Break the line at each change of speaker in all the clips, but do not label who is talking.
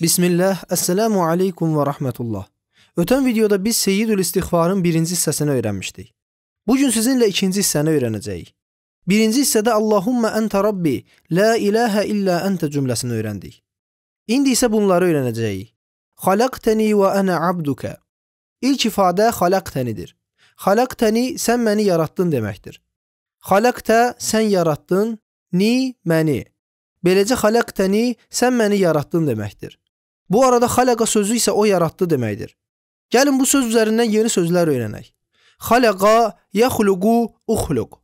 Bismillah, Əssəlamu aleykum və rahmetullah. Ötən videoda biz Seyyidül İstiğfarın birinci hissəsini öyrənmişdik. Bu gün sizinlə ikinci hissəni öyrənəcəyik. Birinci hissədə Allahumma ente rabbi, la ilahe illa ente cümləsini öyrəndik. İndi isə bunları öyrənəcəyik. Xalaqtani və ana abduka. İlk ifadə xalaqtanidir. Xalaqtani sən məni yaratdın deməkdir. Xalaqta sən yaratdın, ni məni. Beləcə xalaqtani sən məni yaratdın deməkdir. Bu arada xalaqa sözü isə o yaratdı deməkdir. Gəlin bu söz üzərindən yeni sözlər öyrənək. Xalaqa yaxluqu uxluq.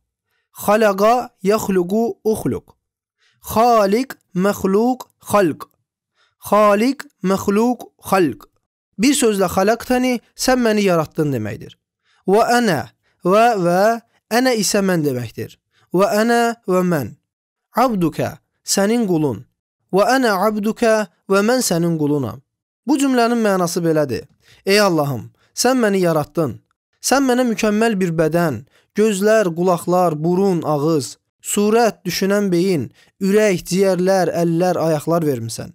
Xalaqa yaxluqu uxluq. Xaliq, məxluq, xalq. Xaliq, məxluq, xalq. Bir sözlə xalaqtani sən məni yaratdın deməkdir. Və ana və və ana isə mən deməkdir. Və ana və mən. Abduka sənin qulun. Və ana abduka və mən sənin qulunam. Bu cümlənin mənası belədir. Ey Allahım, sən məni yaratdın. Sən mənə mükəmməl bir bədən, gözlər, qulaqlar, burun, ağız, surət, düşünən beyin, ürək, ciyərlər, əllər, ayaqlar vermisən.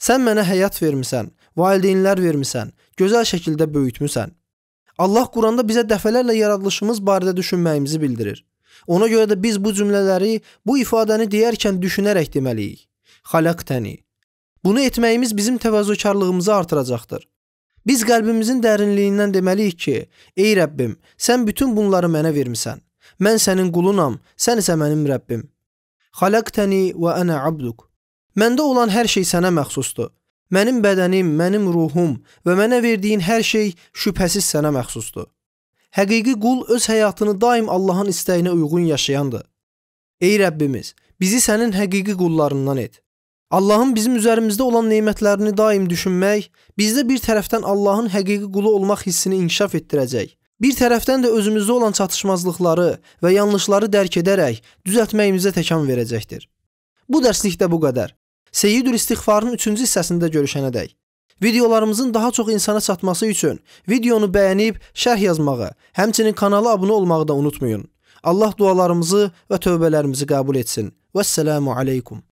Sən mənə həyat vermisən, valideynlər vermisən, gözəl şəkildə böyütmüsən. Allah Quranda bizə dəfələrlə yaradılışımız barədə düşünməyimizi bildirir. Ona görə də biz bu cümlələri, bu ifadəni deyərkən düşünərək deməliyik. Xalaqtəni. Bunu etməyimiz bizim təvazökarlığımızı artıracaqdır. Biz qəlbimizin dərinliyindən deməliyik ki: "Ey Rəbbim, sən bütün bunları mənə vermisən. Mən sənin qulunam, sən isə mənim Rəbbim. Xalaqtani və ana abduk." Məndə olan hər şey sənə məxsusdur. Mənim bədənim, mənim ruhum və mənə verdiyin hər şey şübhəsiz sənə məxsusdur. Həqiqi qul öz həyatını daim Allahın istəyinə uyğun yaşayandır. Ey Rəbbimiz, bizi sənin həqiqi qullarından et. Allahın bizim üzərimizdə olan nemətlərini daim düşünmək, bizdə bir tərəfdən Allahın həqiqi qulu olmaq hissini inkişaf etdirəcək. Bir tərəfdən də özümüzdə olan çatışmazlıqları və yanlışları dərk edərək düzəltməyimizə təkan verəcəkdir. Bu dərslikdə bu qədər. Seyyidül İstiğfarın 3-cü hissəsində görüşənədək. Videolarımızın daha çox insana çatması üçün videonu bəyənib şərh yazmağı, həmçinin kanala abunə olmağı da unutmayın. Allah dualarımızı və tövbələrimizi qəbul etsin. Vəssalamu aleykum.